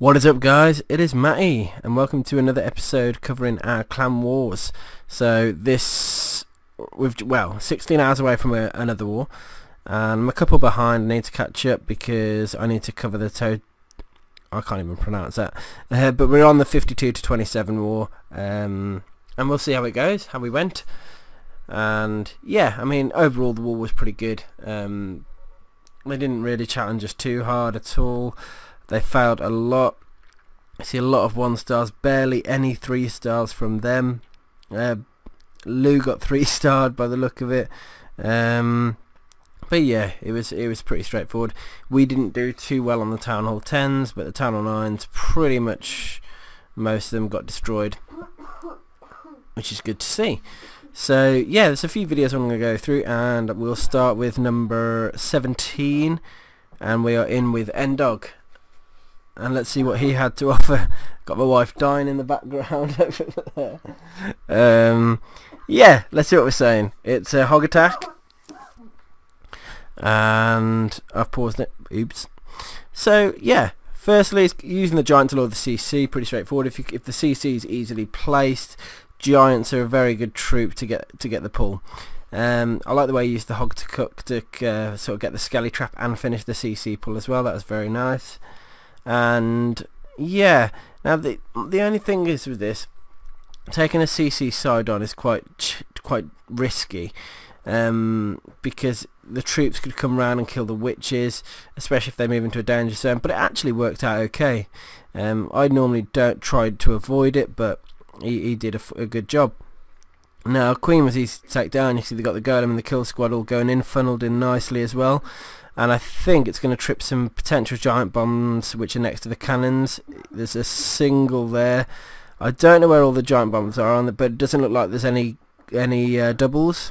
What is up guys, it is Matty and welcome to another episode covering our clan wars. So this, we've, well, 16 hours away from a, another war and I'm a couple behind, I need to catch up because I need to cover the to I can't even pronounce that, uh, but we're on the 52 to 27 war um, and we'll see how it goes, how we went and yeah, I mean overall the war was pretty good. Um, they didn't really challenge us too hard at all. They failed a lot. I see a lot of one stars, barely any three stars from them. Uh, Lou got three starred by the look of it. Um, but yeah, it was it was pretty straightforward. We didn't do too well on the Town Hall 10s, but the Town Hall 9s, pretty much most of them got destroyed, which is good to see. So yeah, there's a few videos I'm going to go through, and we'll start with number 17, and we are in with Endog and let's see what he had to offer. Got my wife dying in the background over there. Um, yeah, let's see what we're saying. It's a hog attack, and I've paused it. Oops. So yeah, firstly, it's using the giant to lure the CC. Pretty straightforward. If you, if the CC is easily placed, giants are a very good troop to get to get the pull. Um, I like the way you use the hog to cook to uh, sort of get the skelly trap and finish the CC pull as well. That was very nice and yeah now the the only thing is with this taking a CC side on is quite quite risky um, because the troops could come around and kill the witches especially if they move into a danger zone but it actually worked out okay. Um, I normally don't try to avoid it but he, he did a, a good job. Now Queen was easy to take down. You see they got the golem and the kill squad all going in funneled in nicely as well and I think it's going to trip some potential giant bombs which are next to the cannons. There's a single there. I don't know where all the giant bombs are on, the, but it doesn't look like there's any any uh, doubles.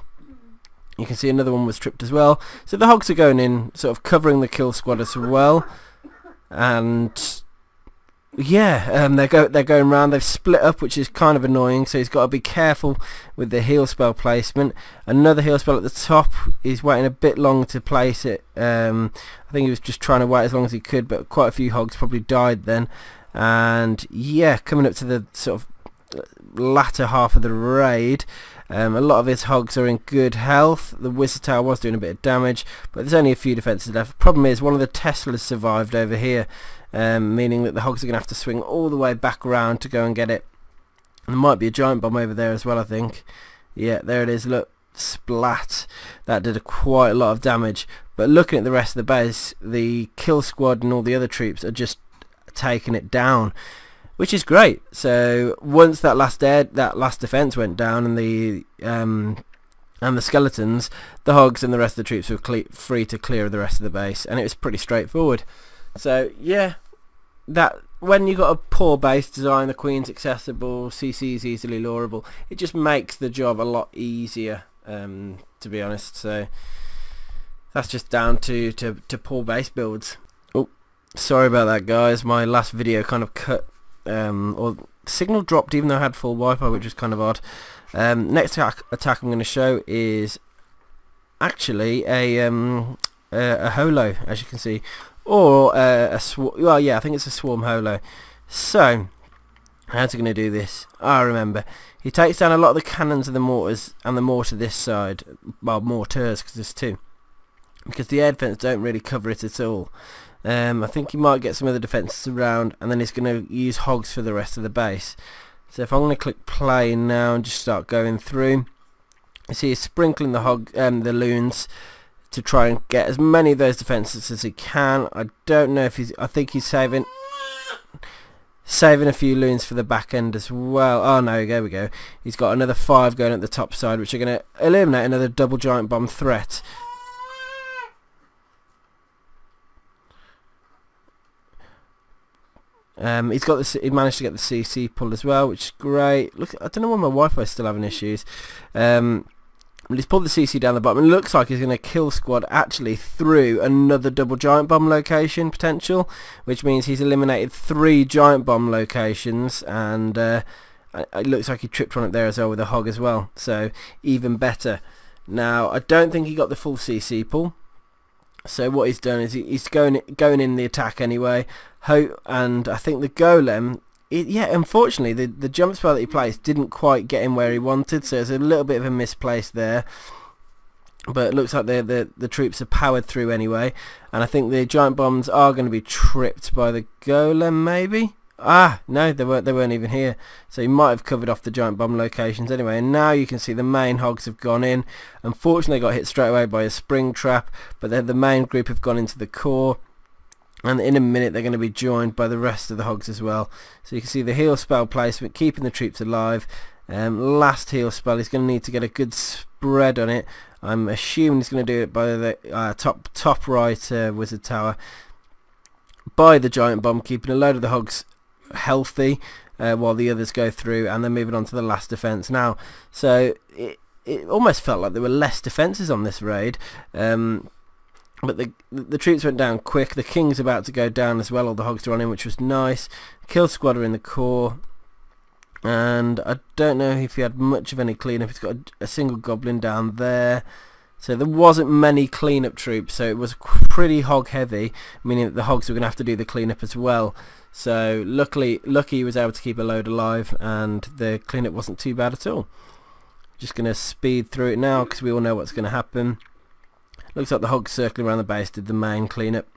You can see another one was tripped as well. So the hogs are going in, sort of covering the kill squad as well. And yeah, um, they're go they're going around. They've split up, which is kind of annoying. So he's got to be careful with the heal spell placement. Another heal spell at the top. He's waiting a bit long to place it. Um, I think he was just trying to wait as long as he could, but quite a few hogs probably died then. And yeah, coming up to the sort of latter half of the raid. Um, a lot of his hogs are in good health. The Wizard Tower was doing a bit of damage, but there's only a few defences left. Problem is, one of the Teslas survived over here, um, meaning that the hogs are going to have to swing all the way back around to go and get it. There might be a giant bomb over there as well, I think. Yeah, there it is. Look, splat. That did a quite a lot of damage. But looking at the rest of the base, the kill squad and all the other troops are just taking it down which is great. So once that last dead, that last defense went down, and the um, and the skeletons, the hogs and the rest of the troops were free to clear the rest of the base, and it was pretty straightforward. So yeah, that when you've got a poor base design, the queen's accessible, CC is easily lureable, it just makes the job a lot easier. Um, to be honest, so that's just down to to, to poor base builds. Oh, sorry about that, guys. My last video kind of cut um, or signal dropped even though I had full Wi-Fi, which is kind of odd. Um, next attack, attack I'm going to show is actually a, um, a, a holo, as you can see, or a, a swarm. Well, yeah, I think it's a swarm holo. So, how's he going to do this? I remember. He takes down a lot of the cannons and the mortars, and the mortar this side. Well, mortars, because there's two. Because the air defense don't really cover it at all. Um, I think he might get some other defences around and then he's going to use hogs for the rest of the base. So if I'm going to click play now and just start going through, you see he's sprinkling the hog, um, the loons to try and get as many of those defences as he can. I don't know if he's, I think he's saving saving a few loons for the back end as well. Oh no, there we go. He's got another five going at the top side which are going to eliminate another double giant bomb threat. Um, he's got the he managed to get the CC pull as well, which is great. Look, I don't know why my Wi-Fi is still having issues. Um, he's pulled the CC down the bottom. It looks like he's going to kill squad actually through another double giant bomb location potential, which means he's eliminated three giant bomb locations, and uh, it looks like he tripped on it there as well with a hog as well. So even better. Now I don't think he got the full CC pull. So what he's done is he's going going in the attack anyway. Ho and I think the golem. It, yeah, unfortunately, the the jump spell that he placed didn't quite get him where he wanted, so it's a little bit of a misplace there. But it looks like the, the the troops are powered through anyway, and I think the giant bombs are going to be tripped by the golem, maybe. Ah, no, they weren't. They weren't even here. So he might have covered off the giant bomb locations anyway. And now you can see the main hogs have gone in. Unfortunately, got hit straight away by a spring trap. But then the main group have gone into the core. And in a minute, they're going to be joined by the rest of the hogs as well. So you can see the heal spell placement, keeping the troops alive. Um, last heal spell, he's going to need to get a good spread on it. I'm assuming he's going to do it by the uh, top top right uh, wizard tower by the giant bomb, keeping a load of the hogs healthy uh, while the others go through and then moving on to the last defence now so it, it almost felt like there were less defences on this raid um, but the the troops went down quick the king's about to go down as well all the hogs are on him which was nice kill squad are in the core and I don't know if he had much of any cleanup he's got a, a single goblin down there so there wasn't many cleanup troops, so it was pretty hog heavy, meaning that the hogs were going to have to do the cleanup as well. So luckily, lucky he was able to keep a load alive, and the cleanup wasn't too bad at all. Just going to speed through it now because we all know what's going to happen. Looks like the hogs circling around the base did the main cleanup,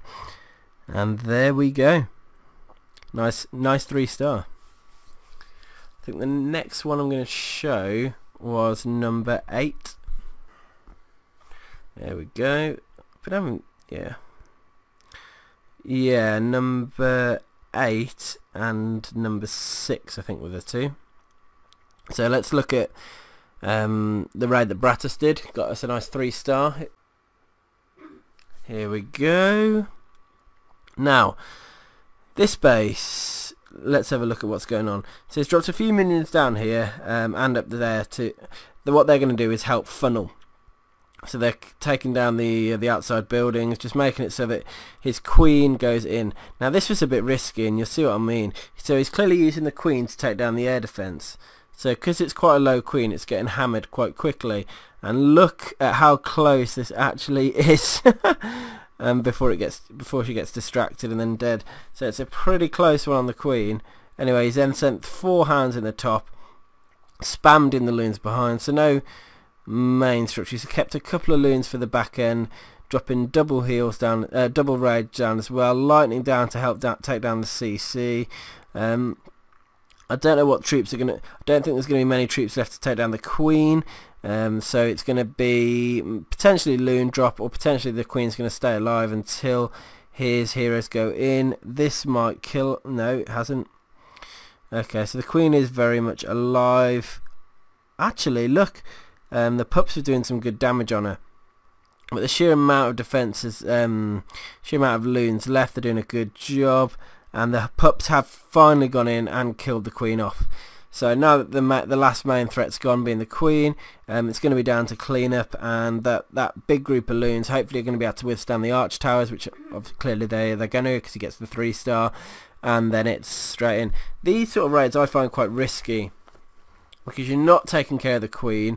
and there we go. Nice, nice three star. I think the next one I'm going to show was number eight. There we go. But I haven't, yeah. Yeah, number 8 and number 6 I think were the two. So let's look at um, the raid that Bratus did. Got us a nice 3 star. Here we go. Now, this base, let's have a look at what's going on. So it's dropped a few minions down here um, and up there to... What they're going to do is help funnel so they're taking down the uh, the outside buildings, just making it so that his queen goes in. Now this was a bit risky, and you'll see what I mean. So he's clearly using the queen to take down the air defense. So because it's quite a low queen, it's getting hammered quite quickly. And look at how close this actually is. um, before it gets before she gets distracted and then dead. So it's a pretty close one on the queen. Anyway, he's then sent four hounds in the top, spammed in the loons behind. So no main structure. He's kept a couple of loons for the back end, dropping double heals down, uh, double rage down as well, lightning down to help da take down the CC. Um, I don't know what troops are going to... I don't think there's going to be many troops left to take down the Queen. Um, so it's going to be potentially Loon drop or potentially the Queen's going to stay alive until his heroes go in. This might kill... No, it hasn't. Okay, so the Queen is very much alive. Actually, look. Um, the pups are doing some good damage on her. But the sheer amount of defences, um, sheer amount of loons left, they're doing a good job. And the pups have finally gone in and killed the queen off. So now that the the last main threat's gone, being the queen, um, it's going to be down to cleanup, and that that big group of loons hopefully are going to be able to withstand the arch towers, which clearly they they're going to because he gets the three star, and then it's straight in. These sort of raids I find quite risky because you're not taking care of the queen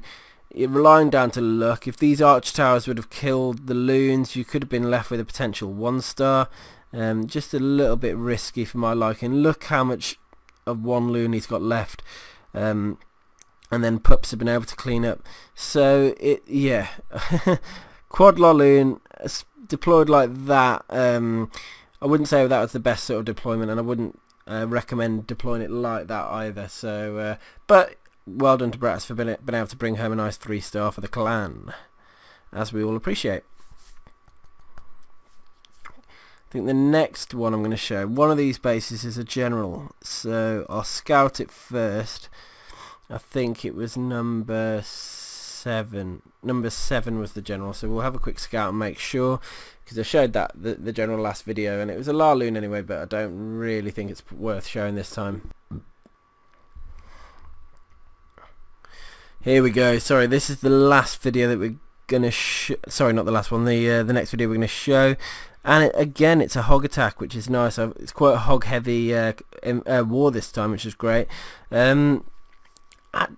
You're relying down to luck. If these arch towers would have killed the loons, you could have been left with a potential one star. Um, just a little bit risky for my liking. Look how much of one loon he's got left. Um, and then pups have been able to clean up. So it, yeah, quad loon deployed like that. Um, I wouldn't say that was the best sort of deployment, and I wouldn't uh, recommend deploying it like that either. So, uh, but well done to Bratus for being, being able to bring home a nice three star for the clan, as we all appreciate. I think the next one I'm going to show, one of these bases is a general, so I'll scout it first. I think it was number seven. Number seven was the general, so we'll have a quick scout and make sure, because I showed that the, the general last video, and it was a Laloon anyway, but I don't really think it's worth showing this time. Here we go. Sorry, this is the last video that we're gonna show. Sorry, not the last one. The uh, the next video we're gonna show. And it, again, it's a hog attack, which is nice. It's quite a hog-heavy uh, uh, war this time, which is great. Um,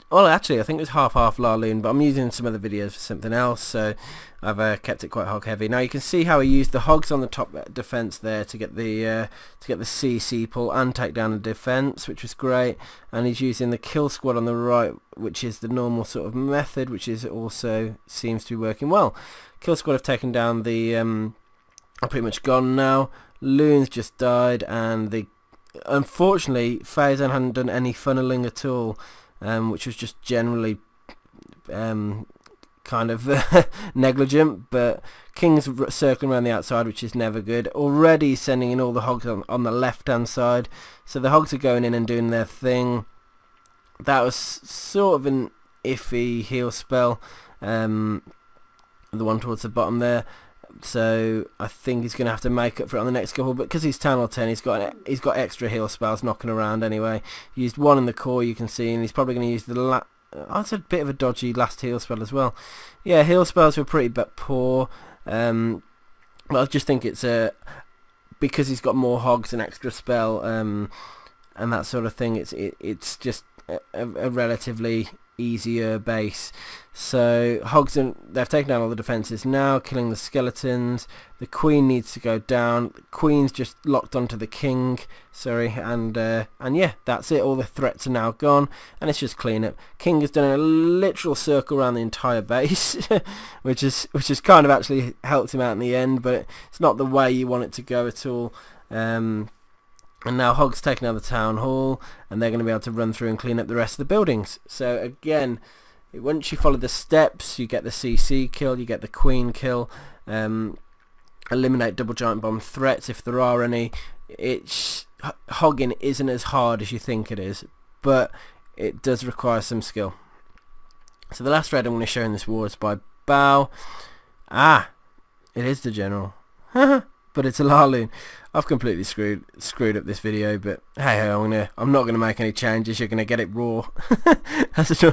well, actually, I think it was half-half Laloon, but I'm using some other videos for something else, so I've uh, kept it quite hog-heavy. Now you can see how he used the hogs on the top defense there to get the uh, to get the CC pull and take down the defense, which was great. And he's using the kill squad on the right, which is the normal sort of method, which is also seems to be working well. Kill squad have taken down the um, are pretty much gone now. Loons just died, and the unfortunately Faison hadn't done any funneling at all um, which was just generally um, kind of negligent. But King's circling around the outside, which is never good. Already sending in all the hogs on, on the left-hand side, so the hogs are going in and doing their thing. That was sort of an iffy heal spell. Um, the one towards the bottom there so I think he's going to have to make up for it on the next couple. But because he's 10 or 10, he's got he's got extra heal spells knocking around anyway. He used one in the core, you can see, and he's probably going to use the la that's a bit of a dodgy last heal spell as well. Yeah, heal spells were pretty but poor. Um, but I just think it's a because he's got more hogs and extra spell um, and that sort of thing. It's it, it's just a, a relatively easier base. So Hogs and they've taken down all the defences now, killing the skeletons. The Queen needs to go down. Queen's just locked onto the King. Sorry, and uh, and yeah, that's it. All the threats are now gone, and it's just clean up. King has done a literal circle around the entire base, which is which has kind of actually helped him out in the end, but it's not the way you want it to go at all. Um, and now Hog's taking out the town hall, and they're going to be able to run through and clean up the rest of the buildings. So again, once you follow the steps, you get the CC kill, you get the Queen kill, um, eliminate double giant bomb threats if there are any. It's hogging isn't as hard as you think it is, but it does require some skill. So the last raid I'm going to show in this war is by Bao. Ah, it is the general. but it's a Laloon. I've completely screwed screwed up this video, but hey, I'm gonna I'm not gonna make any changes. You're gonna get it raw, as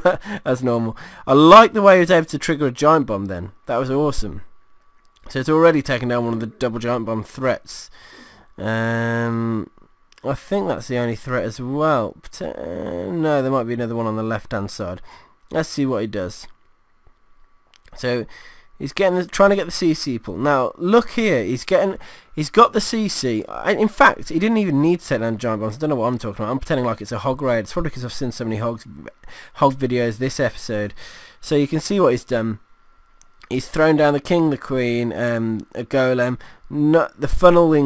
as normal. I like the way he was able to trigger a giant bomb. Then that was awesome. So it's already taken down one of the double giant bomb threats. Um, I think that's the only threat as well. But, uh, no, there might be another one on the left hand side. Let's see what he does. So He's getting trying to get the CC pull. Now look here, he's getting he's got the CC. In fact, he didn't even need to take down giant bombs. I don't know what I'm talking about. I'm pretending like it's a hog raid. It's probably because I've seen so many hogs hog videos this episode. So you can see what he's done. He's thrown down the king, the queen, um, a golem. Not the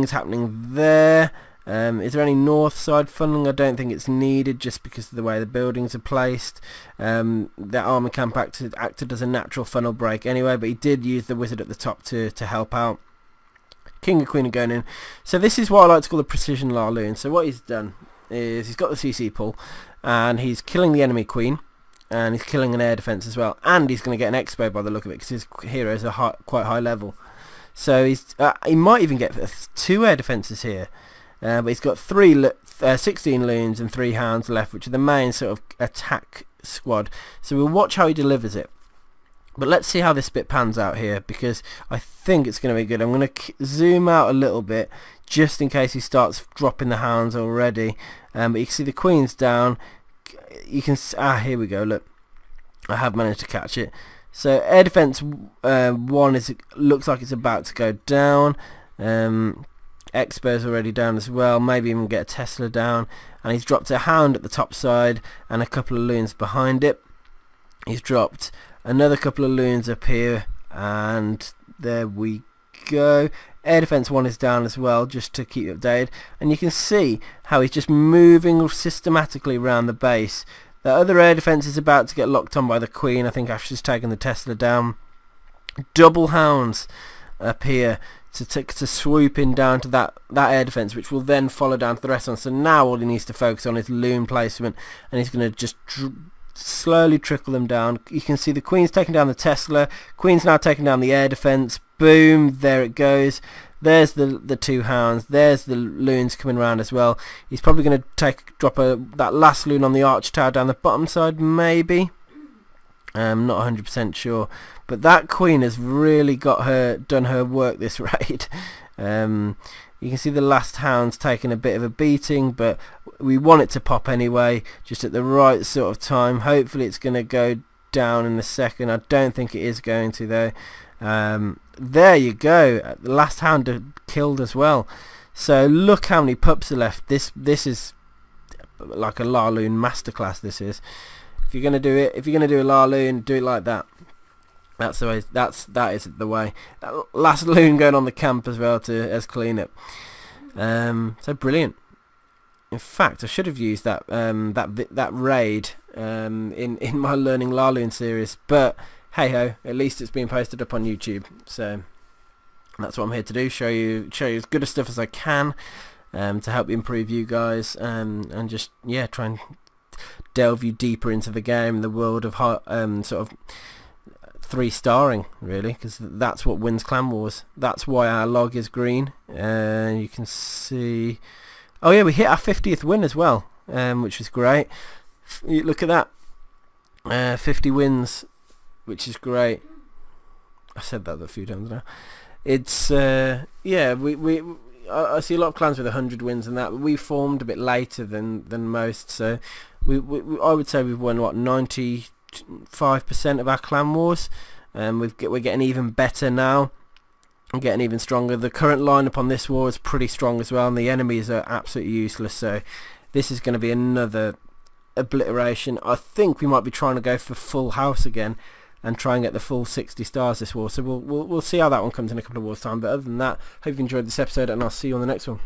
is happening there. Um, is there any north side funneling? I don't think it's needed just because of the way the buildings are placed. Um, that army camp acted, acted as a natural funnel break anyway, but he did use the wizard at the top to, to help out. King and Queen are going in. So this is what I like to call the precision Laloon. So what he's done is he's got the CC pull and he's killing the enemy Queen and he's killing an air defense as well and he's going to get an expo by the look of it because his heroes are high, quite high level. So he's uh, he might even get two air defenses here. Uh, but he's got three, uh, 16 loons and three hounds left, which are the main sort of attack squad. So we'll watch how he delivers it. But let's see how this bit pans out here because I think it's going to be good. I'm going to zoom out a little bit just in case he starts dropping the hounds already. Um, but you can see the queen's down. You can ah here we go. Look, I have managed to catch it. So air defense uh, one is looks like it's about to go down. Um, Expo's already down as well, maybe even get a Tesla down. And he's dropped a Hound at the top side and a couple of loons behind it. He's dropped another couple of loons up here and there we go. Air defense 1 is down as well just to keep you updated and you can see how he's just moving systematically around the base. The other air defense is about to get locked on by the Queen. I think Ash's taking the Tesla down. Double hounds up here to to swoop in down to that that air defense, which will then follow down to the rest of them. So now all he needs to focus on is loon placement, and he's going to just slowly trickle them down. You can see the Queen's taking down the Tesla. Queen's now taking down the air defense. Boom! There it goes. There's the the two hounds. There's the loons coming around as well. He's probably going to take drop a that last loon on the arch tower down the bottom side, maybe. I'm not 100% sure, but that queen has really got her done her work this raid. Um, you can see the last hound's taking a bit of a beating but we want it to pop anyway just at the right sort of time. Hopefully it's going to go down in a second. I don't think it is going to though. Um, there you go. The last hound killed as well. So look how many pups are left. This this is like a Laloon masterclass this is. If you're gonna do it if you're gonna do a Laloon do it like that that's the way. That's that is the way. Last loon going on the camp as well to as cleanup. Um, so brilliant. In fact, I should have used that um, that that raid um, in in my learning Laloon series, but hey ho, at least it's being posted up on YouTube. So that's what I'm here to do. Show you show you as good a stuff as I can um, to help improve you guys um, and just yeah try and delve you deeper into the game, the world of um, sort of three starring really because that's what wins clan wars. That's why our log is green. And uh, you can see oh yeah we hit our 50th win as well um, which was great. Look at that. Uh, 50 wins which is great. I said that a few times now. It's uh, yeah we, we I, I see a lot of clans with 100 wins and that we formed a bit later than than most so we, we I would say we've won what 90 5% of our clan wars. Um, we've get, we're getting even better now. I'm getting even stronger. The current lineup on this war is pretty strong as well, and the enemies are absolutely useless. So this is going to be another obliteration. I think we might be trying to go for full house again and try and get the full 60 stars this war. So we'll, we'll, we'll see how that one comes in a couple of wars time. But other than that, hope you enjoyed this episode, and I'll see you on the next one.